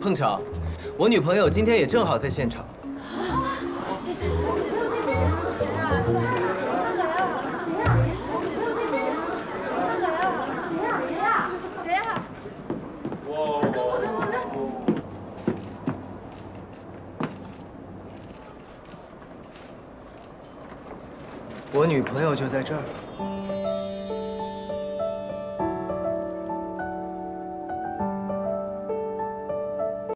碰巧，我女朋友今天也正好在现场。我。我女朋友就在这儿。